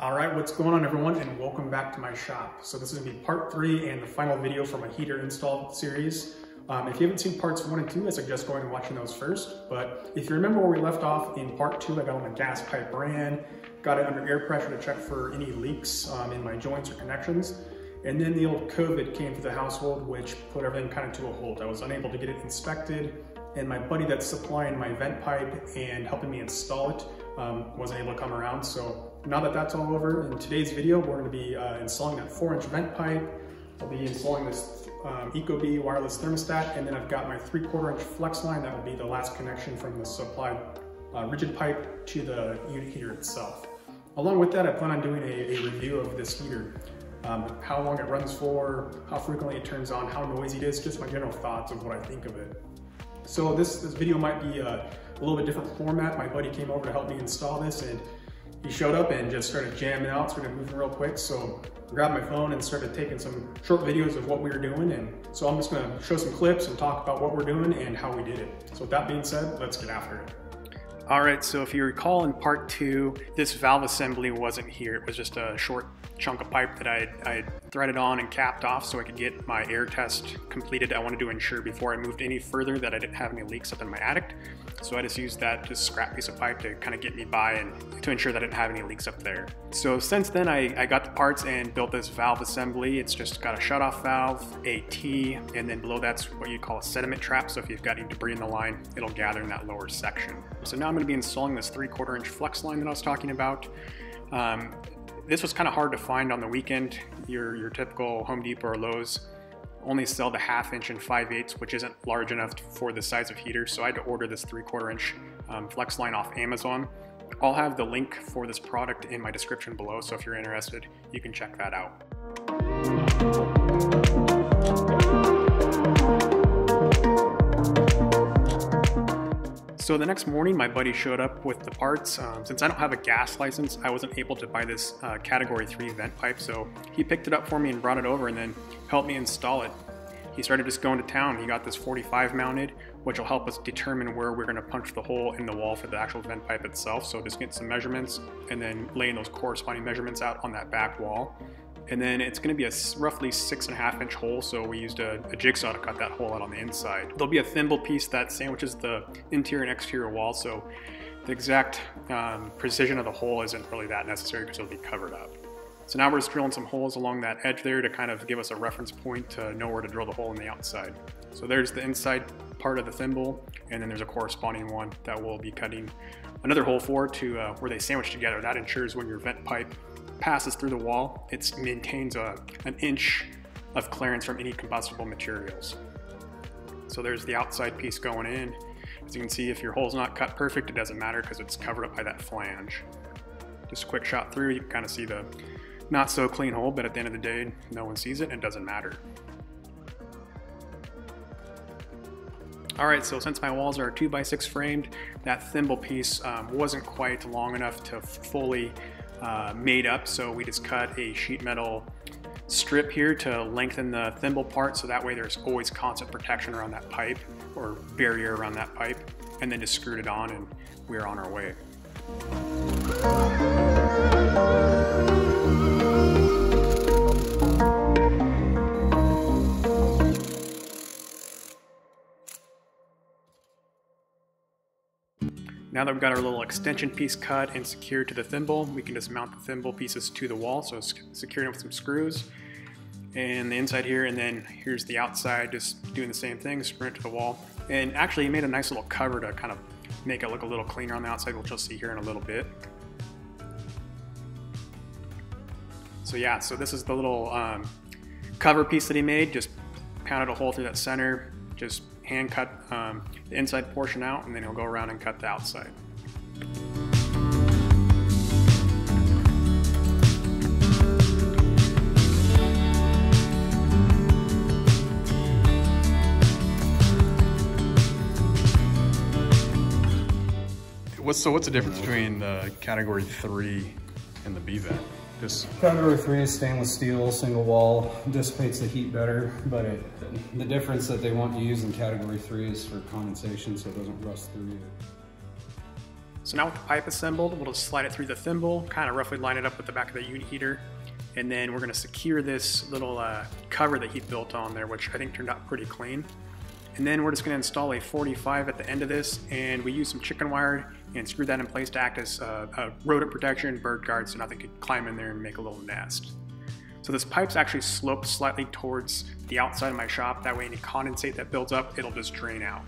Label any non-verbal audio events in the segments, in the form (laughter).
what's going on everyone and welcome back to my shop. So this is gonna be part three and the final video for my heater install series. Um, if you haven't seen parts one and two, I suggest going and watching those first. But if you remember where we left off in part two, I got on the gas pipe ran, got it under air pressure to check for any leaks um, in my joints or connections. And then the old COVID came to the household, which put everything kind of to a halt. I was unable to get it inspected and my buddy that's supplying my vent pipe and helping me install it um, wasn't able to come around. So now that that's all over, in today's video, we're gonna be uh, installing that four inch vent pipe. I'll be installing this um, Ecobee wireless thermostat, and then I've got my three quarter inch flex line. That will be the last connection from the supply uh, rigid pipe to the unit heater itself. Along with that, I plan on doing a, a review of this heater. Um, how long it runs for, how frequently it turns on, how noisy it is, just my general thoughts of what I think of it. So this, this video might be a, a little bit different format. My buddy came over to help me install this and he showed up and just started jamming out, started moving real quick. So I grabbed my phone and started taking some short videos of what we were doing. And so I'm just gonna show some clips and talk about what we're doing and how we did it. So with that being said, let's get after it. All right, so if you recall in part two, this valve assembly wasn't here. It was just a short chunk of pipe that I had threaded on and capped off so I could get my air test completed. I wanted to ensure before I moved any further that I didn't have any leaks up in my attic. So I just used that just scrap piece of pipe to kind of get me by and to ensure that I didn't have any leaks up there. So since then I, I got the parts and built this valve assembly. It's just got a shutoff valve, a T, and then below that's what you call a sediment trap. So if you've got any debris in the line, it'll gather in that lower section. So now I'm gonna be installing this three quarter inch flex line that I was talking about. Um, this was kind of hard to find on the weekend. Your, your typical Home Depot or Lowe's only sell the half inch and 5 eighths, which isn't large enough for the size of heater. So I had to order this three quarter inch um, flex line off Amazon. I'll have the link for this product in my description below. So if you're interested, you can check that out. So the next morning, my buddy showed up with the parts. Um, since I don't have a gas license, I wasn't able to buy this uh, category three vent pipe. So he picked it up for me and brought it over and then helped me install it. He started just going to town. He got this 45 mounted, which will help us determine where we're gonna punch the hole in the wall for the actual vent pipe itself. So just get some measurements and then laying those corresponding measurements out on that back wall. And then it's gonna be a roughly six and a half inch hole, so we used a, a, jigsaw to cut that hole out on the inside. There'll be a thimble piece that sandwiches the interior and exterior wall, so the exact um, precision of the hole isn't really that necessary because it'll be covered up. So now we're just drilling some holes along that edge there to kind of give us a reference point to know where to drill the hole on the outside. So there's the inside part of the thimble, and then there's a corresponding one that we'll be cutting another hole for to uh, where they sandwich together. That ensures when your vent pipe passes through the wall, it maintains a, an inch of clearance from any combustible materials. So there's the outside piece going in. As you can see, if your hole's not cut perfect, it doesn't matter because it's covered up by that flange. Just a quick shot through, you can kind of see the not so clean hole, but at the end of the day, no one sees it and it doesn't matter. All right, so since my walls are two by six framed, that thimble piece um, wasn't quite long enough to fully uh, made up. So we just cut a sheet metal strip here to lengthen the thimble part so that way there's always constant protection around that pipe or barrier around that pipe and then just screwed it on and we're on our way. Now that we've got our little extension piece cut and secured to the thimble, we can just mount the thimble pieces to the wall. So it's secured with some screws and the inside here, and then here's the outside, just doing the same thing, screw it to the wall. And actually he made a nice little cover to kind of make it look a little cleaner on the outside, which you'll see here in a little bit. So yeah, so this is the little um, cover piece that he made, just pounded a hole through that center, just hand cut um, the inside portion out and then he'll go around and cut the outside. So what's the difference between the category three and the B vent? Just Category three is stainless steel, single wall, dissipates the heat better, but it, the difference that they want you to use in category three is for condensation so it doesn't rust through you. So now with the pipe assembled, we'll just slide it through the thimble, kind of roughly line it up with the back of the unit heater. And then we're gonna secure this little uh, cover that he built on there, which I think turned out pretty clean. And then we're just gonna install a 45 at the end of this, and we use some chicken wire and screw that in place to act as a, a rodent protection, bird guard, so nothing could climb in there and make a little nest. So this pipe's actually sloped slightly towards the outside of my shop. That way any condensate that builds up, it'll just drain out.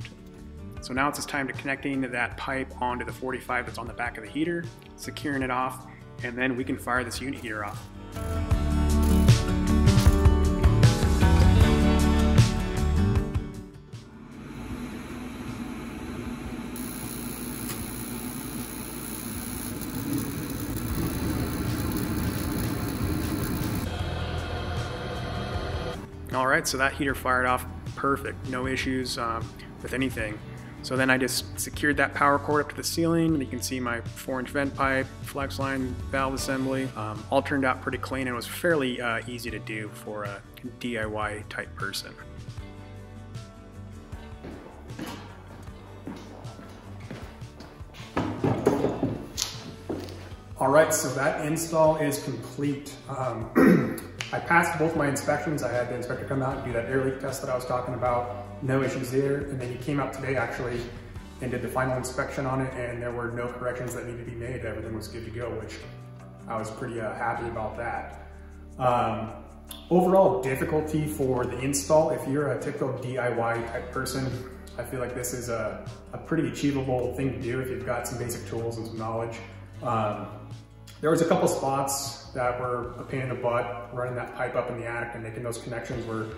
So now it's just time to connecting that pipe onto the 45 that's on the back of the heater, securing it off, and then we can fire this unit heater off. All right, so that heater fired off perfect, no issues um, with anything. So then I just secured that power cord up to the ceiling. You can see my four inch vent pipe, flex line, valve assembly. Um, all turned out pretty clean and was fairly uh, easy to do for a DIY type person. All right, so that install is complete. Um, (clears throat) I passed both my inspections. I had the inspector come out and do that air leak test that I was talking about. No issues there. And then he came out today actually and did the final inspection on it and there were no corrections that needed to be made. Everything was good to go, which I was pretty uh, happy about that. Um, overall difficulty for the install, if you're a typical DIY type person, I feel like this is a, a pretty achievable thing to do if you've got some basic tools and some knowledge. Um, there was a couple spots that were a pain in the butt, running that pipe up in the attic and making those connections were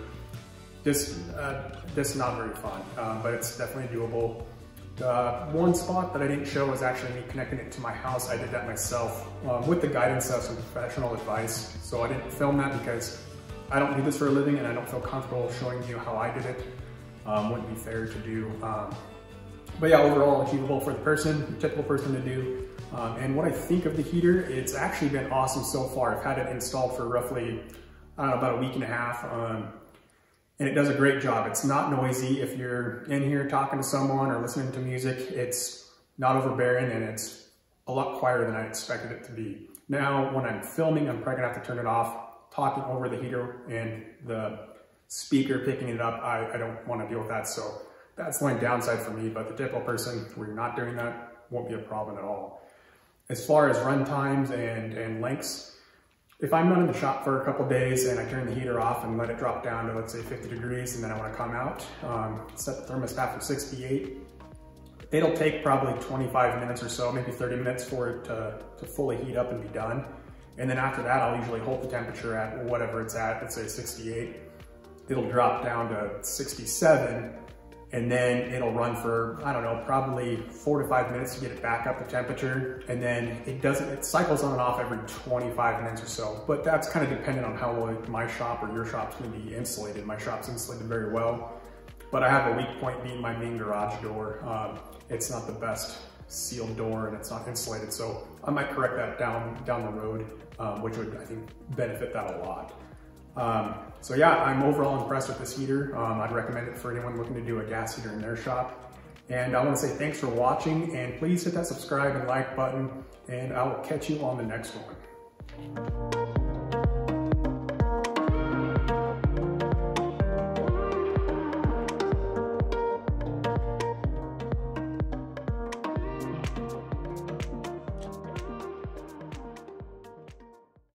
just, uh, just not very fun, um, but it's definitely doable. One spot that I didn't show was actually me connecting it to my house. I did that myself um, with the guidance of some professional advice. So I didn't film that because I don't do this for a living and I don't feel comfortable showing you how I did it. Um, wouldn't be fair to do. Um, but yeah, overall achievable for the person, typical person to do. Um, and what I think of the heater, it's actually been awesome so far. I've had it installed for roughly, about a week and a half. Um, and it does a great job. It's not noisy. If you're in here talking to someone or listening to music, it's not overbearing and it's a lot quieter than I expected it to be. Now, when I'm filming, I'm probably gonna have to turn it off, talking over the heater and the speaker picking it up. I, I don't wanna deal with that. So that's the only downside for me, but the typical person where you're not doing that won't be a problem at all. As far as run times and, and lengths, if I'm not in the shop for a couple days and I turn the heater off and let it drop down to let's say 50 degrees and then I want to come out, um, set the thermostat for 68, it'll take probably 25 minutes or so, maybe 30 minutes for it to, to fully heat up and be done. And then after that, I'll usually hold the temperature at whatever it's at, let's say 68. It'll drop down to 67 and then it'll run for, I don't know, probably four to five minutes to get it back up to temperature. And then it doesn't, it cycles on and off every 25 minutes or so. But that's kind of dependent on how well my shop or your shop's gonna be insulated. My shop's insulated very well, but I have a weak point being my main garage door. Um, it's not the best sealed door and it's not insulated. So I might correct that down, down the road, um, which would, I think, benefit that a lot. Um, so yeah, I'm overall impressed with this heater. Um, I'd recommend it for anyone looking to do a gas heater in their shop. And I wanna say thanks for watching and please hit that subscribe and like button and I will catch you on the next one.